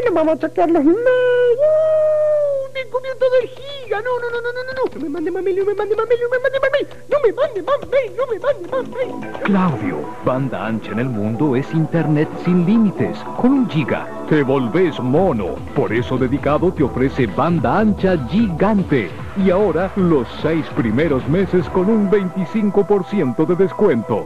Bueno, vamos a sacar los emails. Descubierto de giga. No, no, no, no, no, no, no. Me mande mamel, no me mande mamel, no me mande mamel. No me mande mamel, no me mande mamel. Claudio, banda ancha en el mundo es internet sin límites. Con un giga te volvés mono. Por eso Dedicado te ofrece banda ancha gigante. Y ahora los seis primeros meses con un 25% de descuento.